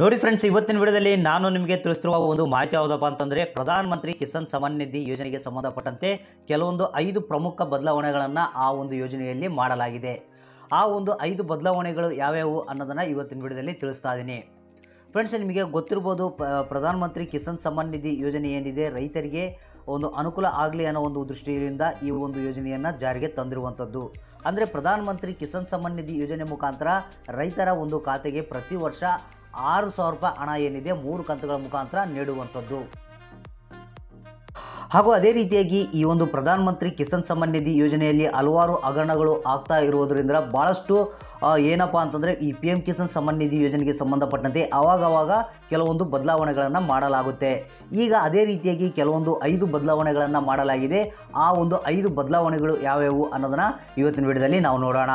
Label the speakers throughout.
Speaker 1: ನೋಡಿ ಫ್ರೆಂಡ್ಸ್ ಇವತ್ತಿನ ವಿಡಿಯೋದಲ್ಲಿ ನಾನು ನಿಮಗೆ ತಿಳಿಸ್ತಿರುವ ಒಂದು ಮಾಹಿತಿ ಯಾವುದಪ್ಪ ಅಂತಂದರೆ ಪ್ರಧಾನಮಂತ್ರಿ ಕಿಸಾನ್ ಸಮ್ಮಾನ್ ನಿಧಿ ಯೋಜನೆಗೆ ಸಂಬಂಧಪಟ್ಟಂತೆ ಕೆಲವೊಂದು ಐದು ಪ್ರಮುಖ ಬದಲಾವಣೆಗಳನ್ನು ಆ ಒಂದು ಯೋಜನೆಯಲ್ಲಿ ಮಾಡಲಾಗಿದೆ. ಆ ಒಂದು ಐದು ಬದಲಾವಣೆಗಳು ಯಾವ್ಯಾವು ಅನ್ನೋದನ್ನು ಇವತ್ತಿನ ವಿಡಿಯೋದಲ್ಲಿ ತಿಳಿಸ್ತಾ ಇದ್ದೀನಿ ಫ್ರೆಂಡ್ಸ್ ನಿಮಗೆ ಗೊತ್ತಿರ್ಬೋದು ಪ್ರಧಾನಮಂತ್ರಿ ಕಿಸಾನ್ ಸಮ್ಮಾನ್ ನಿಧಿ ಯೋಜನೆ ಏನಿದೆ, ರೈತರಿಗೆ ಒಂದು ಅನುಕೂಲ ಆಗಲಿ ಅನ್ನೋ ಒಂದು ದೃಷ್ಟಿಯಿಂದ ಈ ಒಂದು ಯೋಜನೆಯನ್ನು ಜಾರಿಗೆ ತಂದಿರುವಂಥದ್ದು. ಅಂದರೆ ಪ್ರಧಾನಮಂತ್ರಿ ಕಿಸಾನ್ ಸಮ್ಮಾನ್ ನಿಧಿ ಯೋಜನೆ ಮುಖಾಂತರ ರೈತರ ಒಂದು ಖಾತೆಗೆ ಪ್ರತಿ ವರ್ಷ ಆರು ಸಾವಿರ ರೂಪಾಯಿ ಹಣ ಏನಿದೆ ಮೂರು ಕಂತುಗಳ ಮುಖಾಂತರ ನೀಡುವಂಥದ್ದು. ಹಾಗೂ ಅದೇ ರೀತಿಯಾಗಿ ಈ ಒಂದು ಪ್ರಧಾನಮಂತ್ರಿ ಕಿಸಾನ್ ಸಮ್ಮಾನ್ ನಿಧಿ ಯೋಜನೆಯಲ್ಲಿ ಹಲವಾರು ಹಗರಣಗಳು ಆಗ್ತಾ ಇರುವುದರಿಂದ ಭಾಳಷ್ಟು ಏನಪ್ಪ ಅಂತಂದರೆ ಈ ಪಿ ಎಂ ಕಿಸಾನ್ ಸಮ್ಮಾನ್ ನಿಧಿ ಯೋಜನೆಗೆ ಸಂಬಂಧಪಟ್ಟಂತೆ ಆವಾಗವಾಗ ಕೆಲವೊಂದು ಬದಲಾವಣೆಗಳನ್ನು ಮಾಡಲಾಗುತ್ತೆ. ಈಗ ಅದೇ ರೀತಿಯಾಗಿ ಕೆಲವೊಂದು ಐದು ಬದಲಾವಣೆಗಳನ್ನು ಮಾಡಲಾಗಿದೆ. ಆ ಒಂದು ಐದು ಬದಲಾವಣೆಗಳು ಯಾವ್ಯಾವು ಅನ್ನೋದನ್ನು ಇವತ್ತಿನ ವಿಡಿಯೋದಲ್ಲಿ ನಾವು ನೋಡೋಣ.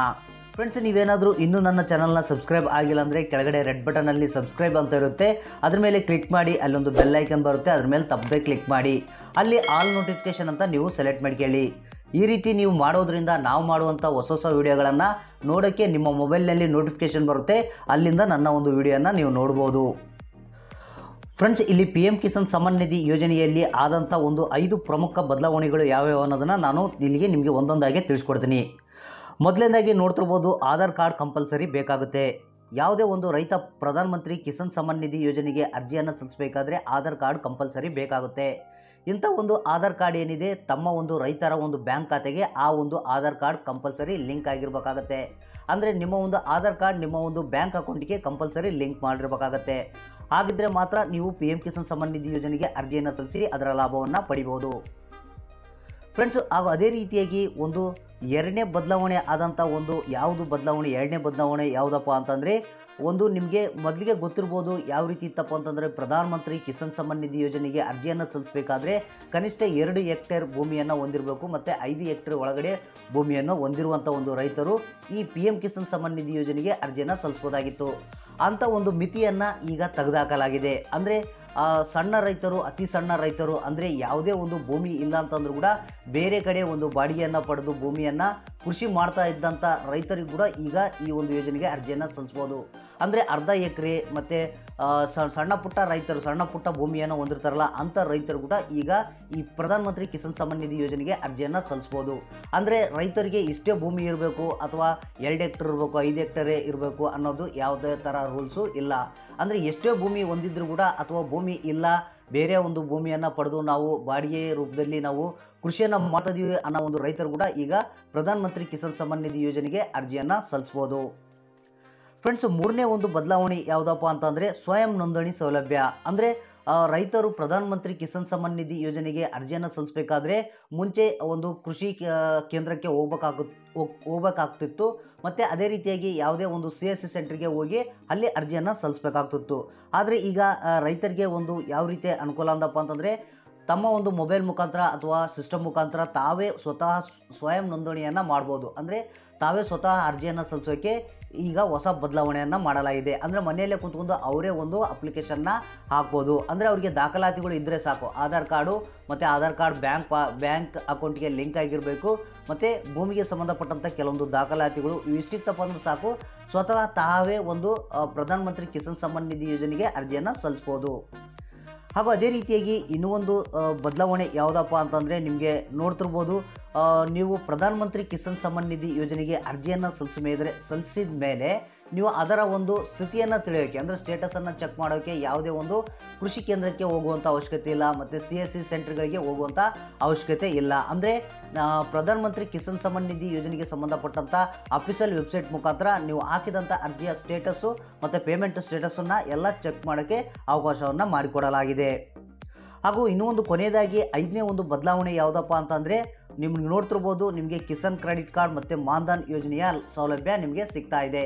Speaker 1: ಫ್ರೆಂಡ್ಸ್ ನೀವೇನಾದರೂ ಇನ್ನೂ ನನ್ನ ಚಾನಲ್ನ ಸಬ್ಸ್ಕ್ರೈಬ್ ಆಗಿಲ್ಲ ಅಂದರೆ ಕೆಳಗಡೆ ರೆಡ್ ಬಟನಲ್ಲಿ ಸಬ್ಸ್ಕ್ರೈಬ್ ಅಂತ ಇರುತ್ತೆ. ಅದ್ರ ಮೇಲೆ ಕ್ಲಿಕ್ ಮಾಡಿ, ಅಲ್ಲೊಂದು ಬೆಲ್ ಐಕನ್ ಬರುತ್ತೆ, ಅದ್ರ ಮೇಲೆ ತಪ್ಪದೆ ಕ್ಲಿಕ್ ಮಾಡಿ. ಅಲ್ಲಿ ಆಲ್ ನೋಟಿಫಿಕೇಶನ್ ಅಂತ ನೀವು ಸೆಲೆಕ್ಟ್ ಮಾಡ್ಕೊಳ್ಳಿ. ಈ ರೀತಿ ನೀವು ಮಾಡೋದ್ರಿಂದ ನಾವು ಮಾಡುವಂಥ ಹೊಸ ಹೊಸ ವೀಡಿಯೋಗಳನ್ನು ನೋಡೋಕ್ಕೆ ನಿಮ್ಮ ಮೊಬೈಲ್ನಲ್ಲಿ ನೋಟಿಫಿಕೇಶನ್ ಬರುತ್ತೆ. ಅಲ್ಲಿಂದ ನನ್ನ ಒಂದು ವಿಡಿಯೋನ ನೀವು ನೋಡ್ಬೋದು. ಫ್ರೆಂಡ್ಸ್ ಇಲ್ಲಿ ಪಿ ಎಂ ಕಿಸಾನ್ ಸಮ್ಮಾನ್ ನಿಧಿ ಯೋಜನೆಯಲ್ಲಿ ಆದಂಥ ಒಂದು ಐದು ಪ್ರಮುಖ ಬದಲಾವಣೆಗಳು ಯಾವ್ಯಾವ ಅನ್ನೋದನ್ನು ನಾನು ಇಲ್ಲಿಗೆ ನಿಮಗೆ ಒಂದೊಂದಾಗಿ ತಿಳಿಸ್ಕೊಡ್ತೀನಿ. ಮೊದಲನೇದಾಗಿ ನೋಡ್ತಿರ್ಬೋದು ಆಧಾರ್ ಕಾರ್ಡ್ ಕಂಪಲ್ಸರಿ ಬೇಕಾಗುತ್ತೆ. ಯಾವುದೇ ಒಂದು ರೈತ ಪ್ರಧಾನಮಂತ್ರಿ ಕಿಸಾನ್ ಸಮ್ಮಾನ್ ನಿಧಿ ಯೋಜನೆಗೆ ಅರ್ಜಿಯನ್ನು ಸಲ್ಲಿಸಬೇಕಾದ್ರೆ ಆಧಾರ್ ಕಾರ್ಡ್ ಕಂಪಲ್ಸರಿ ಬೇಕಾಗುತ್ತೆ. ಇಂಥ ಒಂದು ಆಧಾರ್ ಕಾರ್ಡ್ ಏನಿದೆ, ತಮ್ಮ ಒಂದು ರೈತರ ಒಂದು ಬ್ಯಾಂಕ್ ಖಾತೆಗೆ ಆ ಒಂದು ಆಧಾರ್ ಕಾರ್ಡ್ ಕಂಪಲ್ಸರಿ ಲಿಂಕ್ ಆಗಿರಬೇಕಾಗತ್ತೆ. ಅಂದರೆ ನಿಮ್ಮ ಒಂದು ಆಧಾರ್ ಕಾರ್ಡ್ ನಿಮ್ಮ ಒಂದು ಬ್ಯಾಂಕ್ ಅಕೌಂಟಿಗೆ ಕಂಪಲ್ಸರಿ ಲಿಂಕ್ ಮಾಡಿರಬೇಕಾಗತ್ತೆ. ಹಾಗಿದ್ದರೆ ಮಾತ್ರ ನೀವು ಪಿ ಎಂ ಕಿಸಾನ್ ಸಮ್ಮಾನ್ ನಿಧಿ ಯೋಜನೆಗೆ ಅರ್ಜಿಯನ್ನು ಸಲ್ಲಿಸಿ ಅದರ ಲಾಭವನ್ನು ಪಡಿಬೋದು. ಫ್ರೆಂಡ್ಸ್, ಹಾಗೂ ಅದೇ ರೀತಿಯಾಗಿ ಒಂದು ಎರಡನೇ ಬದಲಾವಣೆ ಆದಂಥ ಒಂದು ಯಾವುದು ಬದಲಾವಣೆ, ಎರಡನೇ ಬದಲಾವಣೆ ಯಾವುದಪ್ಪ ಅಂತಂದರೆ, ಒಂದು ನಿಮಗೆ ಮೊದಲಿಗೆ ಗೊತ್ತಿರ್ಬೋದು ಯಾವ ರೀತಿ ಇತ್ತಪ್ಪ ಅಂತಂದರೆ, ಪ್ರಧಾನಮಂತ್ರಿ ಕಿಸಾನ್ ಸಮ್ಮಾನ್ ನಿಧಿ ಯೋಜನೆಗೆ ಅರ್ಜಿಯನ್ನು ಸಲ್ಲಿಸಬೇಕಾದ್ರೆ ಕನಿಷ್ಠ ಎರಡು ಹೆಕ್ಟೇರ್ ಭೂಮಿಯನ್ನು ಹೊಂದಿರಬೇಕು ಮತ್ತು ಐದು ಹೆಕ್ಟೇರ್ ಒಳಗಡೆ ಭೂಮಿಯನ್ನು ಹೊಂದಿರುವಂಥ ಒಂದು ರೈತರು ಈ ಪಿ ಎಂ ಕಿಸಾನ್ ಸಮ್ಮಾನ್ ನಿಧಿ ಯೋಜನೆಗೆ ಅರ್ಜಿಯನ್ನು ಸಲ್ಲಿಸ್ಬೋದಾಗಿತ್ತು. ಅಂಥ ಒಂದು ಮಿತಿಯನ್ನು ಈಗ ತೆಗೆದುಹಾಕಲಾಗಿದೆ ಅಂದರೆ ಸಣ್ಣ ರೈತರು, ಅತಿ ಸಣ್ಣ ರೈತರು ಅಂದರೆ ಯಾವುದೇ ಒಂದು ಭೂಮಿ ಇಲ್ಲ ಅಂತಂದ್ರೂ ಕೂಡ ಬೇರೆ ಕಡೆ ಒಂದು ಬಾಡಿಗೆಯನ್ನು ಪಡೆದು ಭೂಮಿಯನ್ನು ಕೃಷಿ ಮಾಡ್ತಾ ಇದ್ದಂಥ ರೈತರಿಗೂ ಕೂಡ ಈಗ ಈ ಒಂದು ಯೋಜನೆಗೆ ಅರ್ಜಿಯನ್ನು ಸಲ್ಲಿಸ್ಬೋದು. ಅಂದರೆ ಅರ್ಧ ಎಕರೆ ಮತ್ತು ಸಣ್ಣ ಪುಟ್ಟ ರೈತರು, ಸಣ್ಣ ಪುಟ್ಟ ಭೂಮಿಯನ್ನು ಹೊಂದಿರ್ತಾರಲ್ಲ ಅಂತ ರೈತರು ಕೂಡ ಈಗ ಈ ಪ್ರಧಾನಮಂತ್ರಿ ಕಿಸಾನ್ ಸಮ್ಮಾನ್ ನಿಧಿ ಯೋಜನೆಗೆ ಅರ್ಜಿಯನ್ನು ಸಲ್ಲಿಸ್ಬೋದು. ಅಂದರೆ ರೈತರಿಗೆ ಇಷ್ಟೇ ಭೂಮಿ ಇರಬೇಕು ಅಥವಾ ಎರಡು ಹೆಕ್ಟರ್ ಇರಬೇಕು, ಐದು ಹೆಕ್ಟರೇ ಇರಬೇಕು ಅನ್ನೋದು ಯಾವುದೇ ಥರ ರೂಲ್ಸು ಇಲ್ಲ. ಅಂದರೆ ಎಷ್ಟೇ ಭೂಮಿ ಹೊಂದಿದ್ರು ಕೂಡ ಅಥವಾ ಭೂಮಿ ಇಲ್ಲ, ಬೇರೆ ಒಂದು ಭೂಮಿಯನ್ನು ಪಡೆದು ನಾವು ಬಾಡಿಗೆ ರೂಪದಲ್ಲಿ ನಾವು ಕೃಷಿಯನ್ನು ಮಾಡ್ತಿದ್ದೀವಿ ಅನ್ನೋ ಒಂದು ರೈತರು ಕೂಡ ಈಗ ಪ್ರಧಾನಮಂತ್ರಿ ಕಿಸಾನ್ ಸಮ್ಮಾನ್ ನಿಧಿ ಯೋಜನೆಗೆ ಅರ್ಜಿಯನ್ನು ಸಲ್ಲಿಸ್ಬೋದು. ಫ್ರೆಂಡ್ಸ್ ಮೂರನೇ ಒಂದು ಬದಲಾವಣೆ ಯಾವುದಪ್ಪ ಅಂತಂದರೆ ಸ್ವಯಂ ನೋಂದಣಿ ಸೌಲಭ್ಯ. ಅಂದರೆ ರೈತರು ಪ್ರಧಾನಮಂತ್ರಿ ಕಿಸಾನ್ ಸಮ್ಮಾನ್ ನಿಧಿ ಯೋಜನೆಗೆ ಅರ್ಜಿಯನ್ನು ಸಲ್ಲಿಸಬೇಕಾದ್ರೆ ಮುಂಚೆ ಒಂದು ಕೃಷಿ ಕೇಂದ್ರಕ್ಕೆ ಹೋಗ್ಬೇಕಾಗು ಹೋಗ್- ಹೋಗ್ಬೇಕಾಗ್ತಿತ್ತು. ಮತ್ತು ಅದೇ ರೀತಿಯಾಗಿ ಯಾವುದೇ ಒಂದು ಸಿ ಎಸ್ ಸಿ ಸೆಂಟ್ರಿಗೆ ಹೋಗಿ ಅಲ್ಲಿ ಅರ್ಜಿಯನ್ನು ಸಲ್ಲಿಸಬೇಕಾಗ್ತಿತ್ತು. ಆದರೆ ಈಗ ರೈತರಿಗೆ ಒಂದು ಯಾವ ರೀತಿ ಅನುಕೂಲ ಅಂದಪ್ಪ ಅಂತಂದರೆ ತಮ್ಮ ಒಂದು ಮೊಬೈಲ್ ಮುಖಾಂತರ ಅಥವಾ ಸಿಸ್ಟಮ್ ಮುಖಾಂತರ ತಾವೇ ಸ್ವತಃ ಸ್ವಯಂ ನೋಂದಣಿಯನ್ನು ಮಾಡ್ಬೋದು. ಅಂದರೆ ತಾವೇ ಸ್ವತಃ ಅರ್ಜಿಯನ್ನು ಸಲ್ಲಿಸೋಕ್ಕೆ ಈಗ ಹೊಸ ಬದಲಾವಣೆಯನ್ನು ಮಾಡಲಾಗಿದೆ. ಅಂದರೆ ಮನೆಯಲ್ಲೇ ಕುತ್ಕೊಂಡು ಅವರೇ ಒಂದು ಅಪ್ಲಿಕೇಶನ್ನ ಹಾಕ್ಬೋದು. ಅಂದರೆ ಅವರಿಗೆ ದಾಖಲಾತಿಗಳು ಇದ್ದರೆ ಸಾಕು. ಆಧಾರ್ ಕಾರ್ಡು ಮತ್ತು ಆಧಾರ್ ಕಾರ್ಡ್ ಬ್ಯಾಂಕ್ ಪಾ, ಬ್ಯಾಂಕ್ ಅಕೌಂಟ್ಗೆ ಲಿಂಕ್ ಆಗಿರಬೇಕು. ಮತ್ತು ಭೂಮಿಗೆ ಸಂಬಂಧಪಟ್ಟಂಥ ಕೆಲವೊಂದು ದಾಖಲಾತಿಗಳು ಇಷ್ಟಿತ್ತಪ್ಪ ಅಂದ್ರೆ ಸಾಕು. ಸ್ವತಃ ತಾವೇ ಒಂದು ಪ್ರಧಾನಮಂತ್ರಿ ಕಿಸಾನ್ ಸಮ್ಮಾನ್ ನಿಧಿ ಯೋಜನೆಗೆ ಅರ್ಜಿಯನ್ನು ಸಲ್ಲಿಸ್ಬೋದು. ಹಾಗೂ ಅದೇ ರೀತಿಯಾಗಿ ಇನ್ನೂ ಒಂದು ಬದಲಾವಣೆ ಯಾವುದಪ್ಪ ಅಂತಂದರೆ ನಿಮಗೆ ನೋಡ್ತಿರ್ಬೋದು. ನೀವು ಪ್ರಧಾನಮಂತ್ರಿ ಕಿಸಾನ್ ಸಮ್ಮಾನ್ ನಿಧಿ ಯೋಜನೆಗೆ ಅರ್ಜಿಯನ್ನು ಸಲ್ಲಿಸಿದ್ರೆ, ಸಲ್ಲಿಸಿದ ಮೇಲೆ ನೀವು ಅದರ ಒಂದು ಸ್ಥಿತಿಯನ್ನು ತಿಳಿಯೋಕ್ಕೆ ಅಂದರೆ ಸ್ಟೇಟಸನ್ನು ಚೆಕ್ ಮಾಡೋಕ್ಕೆ ಯಾವುದೇ ಒಂದು ಕೃಷಿ ಕೇಂದ್ರಕ್ಕೆ ಹೋಗುವಂಥ ಅವಶ್ಯಕತೆ ಇಲ್ಲ, ಮತ್ತು ಸಿ ಎಸ್ ಸಿ ಸೆಂಟರ್ಗಳಿಗೆ ಹೋಗುವಂಥ ಅವಶ್ಯಕತೆ ಇಲ್ಲ. ಅಂದರೆ ಪ್ರಧಾನಮಂತ್ರಿ ಕಿಸಾನ್ ಸಮ್ಮಾನ್ ನಿಧಿ ಯೋಜನೆಗೆ ಸಂಬಂಧಪಟ್ಟಂಥ ಅಫಿಷಿಯಲ್ ವೆಬ್ಸೈಟ್ ಮುಖಾಂತರ ನೀವು ಹಾಕಿದಂಥ ಅರ್ಜಿಯ ಸ್ಟೇಟಸ್ಸು ಮತ್ತು ಪೇಮೆಂಟ್ ಸ್ಟೇಟಸನ್ನು ಎಲ್ಲ ಚೆಕ್ ಮಾಡೋಕ್ಕೆ ಅವಕಾಶವನ್ನು ಮಾಡಿಕೊಡಲಾಗಿದೆ. ಹಾಗೂ ಇನ್ನೂ ಒಂದು ಕೊನೆಯದಾಗಿ ಐದನೇ ಒಂದು ಬದಲಾವಣೆ ಯಾವುದಪ್ಪ ಅಂತಂದರೆ ನಿಮ್ಗೆ ನೋಡ್ತಿರ್ಬೋದು, ನಿಮಗೆ ಕಿಸಾನ್ ಕ್ರೆಡಿಟ್ ಕಾರ್ಡ್ ಮತ್ತು ಮಾನ್ಧನ್ ಯೋಜನೆಯ ಸೌಲಭ್ಯ ನಿಮಗೆ ಸಿಗ್ತಾ ಇದೆ.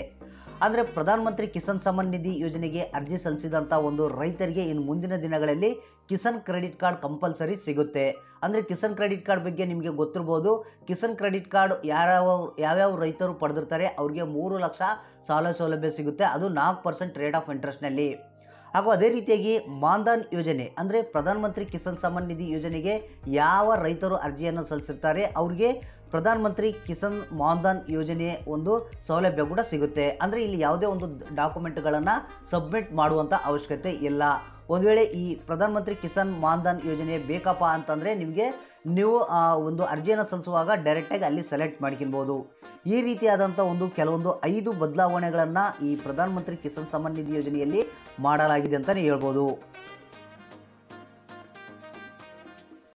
Speaker 1: ಅಂದರೆ ಪ್ರಧಾನಮಂತ್ರಿ ಕಿಸಾನ್ ಸಮ್ಮಾನ್ ನಿಧಿ ಯೋಜನೆಗೆ ಅರ್ಜಿ ಸಲ್ಲಿಸಿದಂಥ ಒಂದು ರೈತರಿಗೆ ಇನ್ನು ಮುಂದಿನ ದಿನಗಳಲ್ಲಿ ಕಿಸಾನ್ ಕ್ರೆಡಿಟ್ ಕಾರ್ಡ್ ಕಂಪಲ್ಸರಿ ಸಿಗುತ್ತೆ. ಅಂದರೆ ಕಿಸಾನ್ ಕ್ರೆಡಿಟ್ ಕಾರ್ಡ್ ಬಗ್ಗೆ ನಿಮಗೆ ಗೊತ್ತಿರ್ಬೋದು, ಕಿಸಾನ್ ಕ್ರೆಡಿಟ್ ಕಾರ್ಡ್ ಯಾರ್ಯಾವ ಯಾವ್ಯಾವ ರೈತರು ಪಡೆದಿರ್ತಾರೆ, ಅವ್ರಿಗೆ ಮೂರು ಲಕ್ಷ ಸಾಲ ಸೌಲಭ್ಯ ಸಿಗುತ್ತೆ. ಅದು ನಾಲ್ಕು ಪರ್ಸೆಂಟ್ ರೇಟ್ ಆಫ್ ಇಂಟ್ರೆಸ್ಟ್ನಲ್ಲಿ. ಹಾಗೂ ಅದೇ ರೀತಿಯಾಗಿ ಮಾನ್ಧನ್ ಯೋಜನೆ, ಅಂದರೆ ಪ್ರಧಾನಮಂತ್ರಿ ಕಿಸಾನ್ ಸಮ್ಮಾನ್ ನಿಧಿ ಯೋಜನೆಗೆ ಯಾವ ರೈತರು ಅರ್ಜಿಯನ್ನು ಸಲ್ಲಿಸಿರ್ತಾರೆ, ಅವ್ರಿಗೆ ಪ್ರಧಾನ ಮಂತ್ರಿ ಕಿಸಾನ್ ಮಾನ್ಧನ್ ಯೋಜನೆ ಒಂದು ಸೌಲಭ್ಯ ಕೂಡ ಸಿಗುತ್ತೆ. ಅಂದರೆ ಇಲ್ಲಿ ಯಾವುದೇ ಒಂದು ಡಾಕ್ಯುಮೆಂಟ್ಗಳನ್ನು ಸಬ್ಮಿಟ್ ಮಾಡುವಂಥ ಅವಶ್ಯಕತೆ ಇಲ್ಲ. ಒಂದು ವೇಳೆ ಈ ಪ್ರಧಾನ ಮಂತ್ರಿ ಕಿಸಾನ್ ಮಾನ್ಧನ್ ಯೋಜನೆ ಬೇಕಪ್ಪ ಅಂತಂದರೆ ನಿಮಗೆ ನೀವು ಒಂದು ಅರ್ಜಿಯನ್ನು ಸಲ್ಲಿಸುವಾಗ ಡೈರೆಕ್ಟಾಗಿ ಅಲ್ಲಿ ಸೆಲೆಕ್ಟ್ ಮಾಡ್ಕೊಬೋದು ಈ ರೀತಿಯಾದಂಥ ಒಂದು ಕೆಲವೊಂದು ಐದು ಬದಲಾವಣೆಗಳನ್ನು ಈ ಪ್ರಧಾನಮಂತ್ರಿ ಕಿಸಾನ್ ಸಮ್ಮಾನ್ ನಿಧಿ ಯೋಜನೆಯಲ್ಲಿ ಮಾಡಲಾಗಿದೆ ಅಂತಲೇ ಹೇಳ್ಬೋದು.